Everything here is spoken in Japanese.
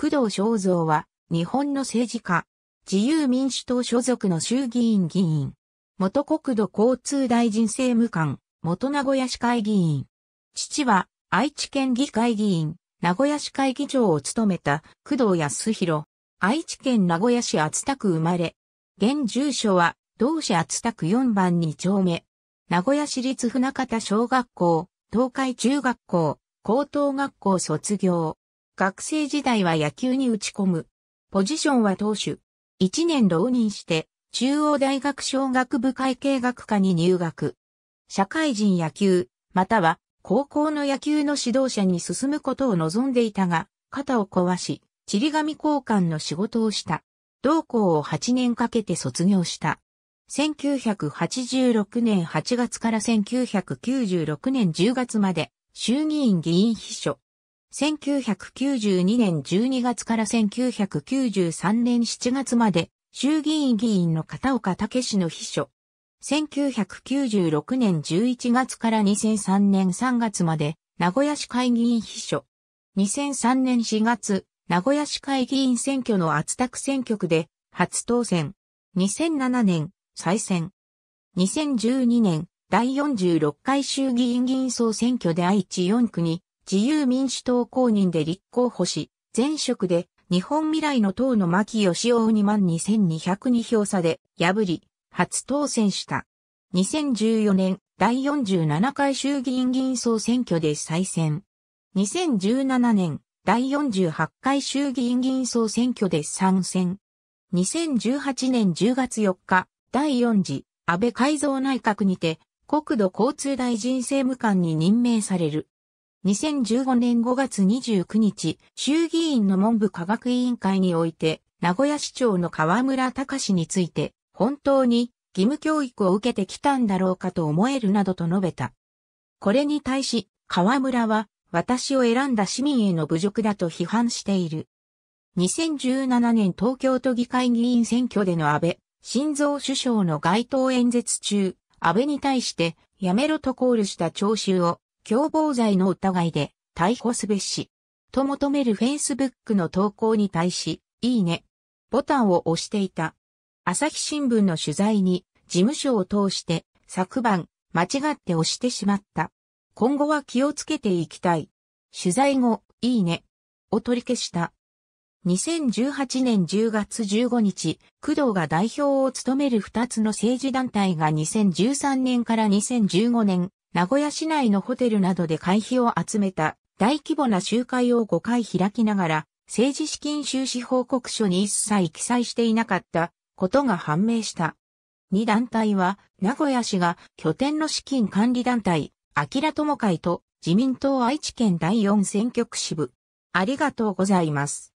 工藤正蔵は、日本の政治家、自由民主党所属の衆議院議員、元国土交通大臣政務官、元名古屋市会議員。父は、愛知県議会議員、名古屋市会議長を務めた工藤康弘。愛知県名古屋市厚田区生まれ。現住所は、同市厚田区4番2丁目。名古屋市立船方小学校、東海中学校、高等学校卒業。学生時代は野球に打ち込む。ポジションは投手。1年浪人して、中央大学小学部会計学科に入学。社会人野球、または高校の野球の指導者に進むことを望んでいたが、肩を壊し、ちり紙交換の仕事をした。同校を8年かけて卒業した。1986年8月から1996年10月まで衆議院議員秘書。1992年12月から1993年7月まで衆議院議員の片岡武氏の秘書。1996年11月から2003年3月まで名古屋市会議員秘書。2003年4月、名古屋市会議員選挙の厚田区選挙区で初当選。2007年、再選。2012年、第46回衆議院議員総選挙で愛知4区に自由民主党公認で立候補し、前職で日本未来の党の牧義夫2万2202票差で破り、初当選した。2014年第47回衆議院議員総選挙で再選。2017年第48回衆議院議員総選挙で参戦。2018年10月4日、第4次安倍改造内閣にて国土交通大臣政務官に任命される。2015年5月29日、衆議院の文部科学委員会において、名古屋市長の河村隆について、本当に義務教育を受けてきたんだろうかと思えるなどと述べた。これに対し、河村は、私を選んだ市民への侮辱だと批判している。2017年東京都議会議員選挙での安倍、新蔵首相の街頭演説中、安倍に対してやめろとコールした聴衆を共謀罪の疑いで逮捕すべし。と求める Facebook の投稿に対し、いいね。ボタンを押していた。朝日新聞の取材に事務所を通して昨晩間違って押してしまった。今後は気をつけていきたい。取材後、いいね。を取り消した。2018年10月15日、工藤が代表を務める2つの政治団体が2013年から2015年、名古屋市内のホテルなどで会費を集めた大規模な集会を5回開きながら、政治資金収支報告書に一切記載していなかったことが判明した。2団体は、名古屋市が拠点の資金管理団体、アキラ友会と自民党愛知県第4選挙区支部。ありがとうございます。